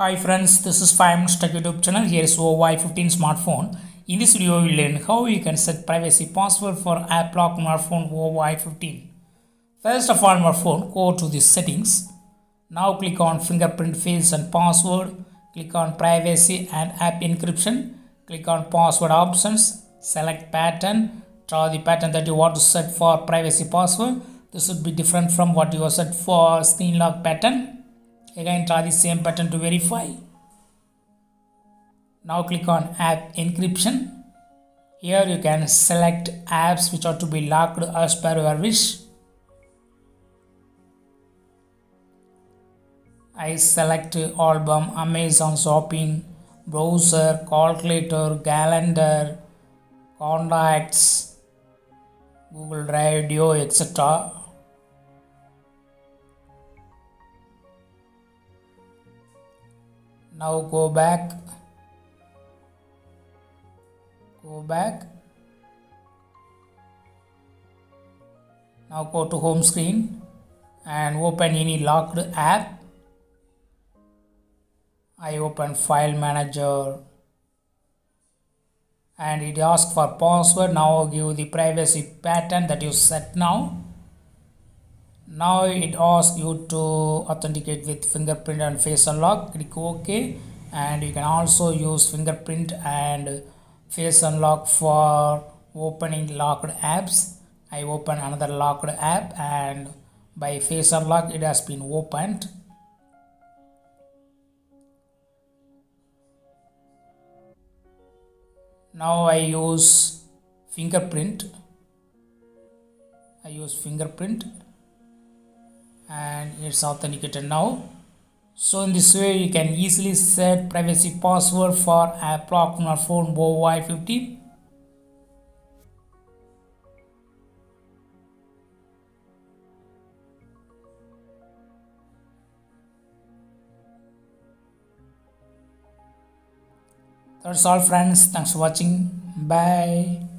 Hi friends, this is 5 Minutes Tech YouTube channel. Here is Vivo Y15 smartphone. In this video, we will learn how you can set privacy password for app lock on your phone Vivo Y15. First of all, on your phone, go to the settings. Now click on fingerprint face and password. Click on privacy and app encryption. Click on password options. Select pattern. Draw the pattern that you want to set for privacy password. This would be different from what you have set for screen lock pattern again try the same pattern to verify. Now click on app encryption. Here you can select apps which are to be locked as per your wish. I select album Amazon shopping browser calculator calendar contacts Google Drive Duo etc now go back. Go back. Now go to home screen and open any locked app. I open file manager. And it asks for password. Now give the privacy pattern that you set now now it asks you to authenticate with fingerprint and face unlock. Click ok. And you can also use fingerprint and face unlock for opening locked apps. I open another locked app and by face unlock it has been opened. Now i use fingerprint. I use fingerprint and it's authenticated now. So in this way you can easily set privacy password for a your phone Vivo Y15 that's all friends. Thanks for watching. Bye